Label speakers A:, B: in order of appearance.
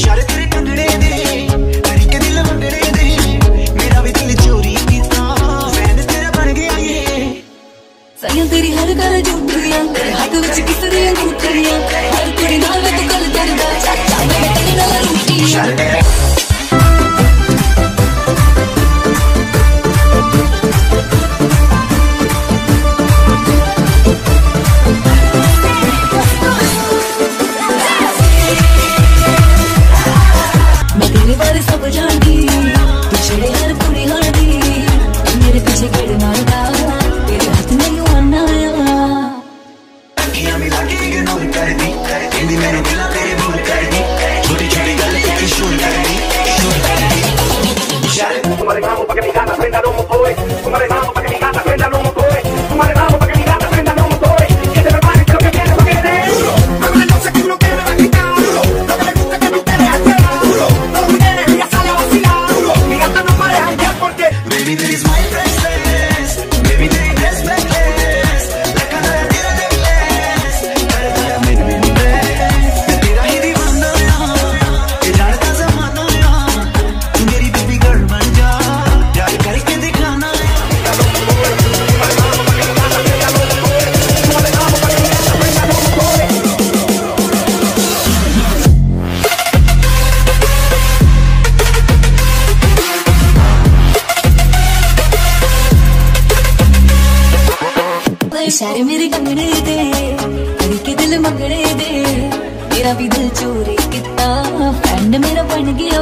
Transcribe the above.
A: ਇਸ਼ਾਰੇ ਤੇਰੇ ਕੰਗੜੇ ਦੇ ਤਰੀਕੇ ਦਿਲ ਮੰਗੜੇ ਦੇ। ਮੇਰਾ ਵੀ ਦਿਲ ਚੋਰੀ ਕੀਤਾ ਫੈਨ ਤੇਰਾ ਬਣ ਗਿਆ ਏ।
B: ਸਾਈਆਂ ਤੇਰੀ ਹਰ ਗੱਲ ਝੂਠੀਆਂ ਤੇਰੇ ਹੱਥ ਵਿੱਚ ਕਿਸ ਦੀਆਂ ਅੰਗੂਠੀਆਂ ਹਰ ਕੁੜੀ ਨਾਲ ਮੈਂ ਤੂੰ ਗੱਲ ਕਰਦਾ ਚਾਚਾ ਮੈਂ ਤੇਰੇ ਨਾਲ ਰੂਟੀਆਂ। ਮੈਂ
A: I'm gonna इशारे मेरे कंगने दे कड़ी के दिल मंगने दे मेरा
B: भी दिल चोरी किता फ्रेंड मेरा बन गया